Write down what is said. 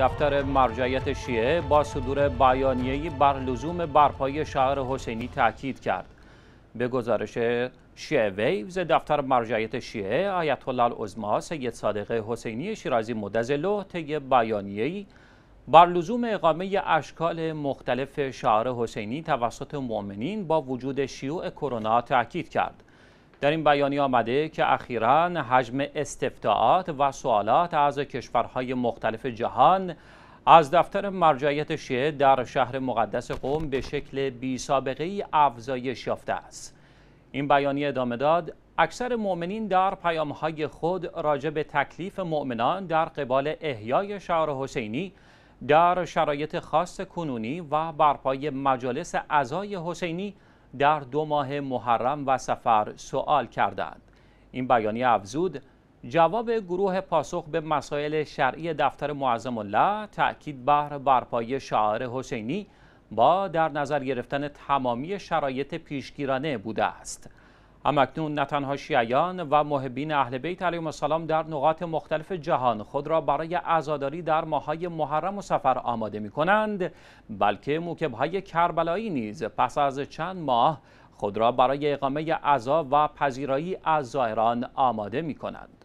دفتر مرجعیت شیعه با صدور بیانیه‌ای بر لزوم برپایی شهر حسینی تاکید کرد. به گزارش شیعه ویوز دفتر مرجعیت شیعه آیت الله العظما سید صادق حسینی شیرازی مدزلو طی بیانیه‌ای بر لزوم اقامه اشکال مختلف شعار حسینی توسط مؤمنین با وجود شیوع کرونا تاکید کرد. در این بیانیه آمده که اخیرا حجم استفتاعات و سوالات از کشورهای مختلف جهان از دفتر مرجعیت شیعه در شهر مقدس قوم به شکل بی سابقه ای افزایش یافته است. این بیانیه ادامه داد اکثر مؤمنین در پیامهای خود راجع به تکلیف مؤمنان در قبال احیای شعار حسینی در شرایط خاص کنونی و برپای مجالس اعضای حسینی در دو ماه محرم و سفر سوال کردند. این بیانیه افزود جواب گروه پاسخ به مسائل شرعی دفتر معظم الله تأکید بر برپای شعار حسینی با در نظر گرفتن تمامی شرایط پیشگیرانه بوده است. همکنون نه تنها شیعیان و محبین اهل بیت علیهم السلام در نقاط مختلف جهان خود را برای عزاداری در ماهای محرم و سفر آماده می کنند بلکه موکبهای کربلایی نیز پس از چند ماه خود را برای اقامه عزا و پذیرایی از زائران آماده می کنند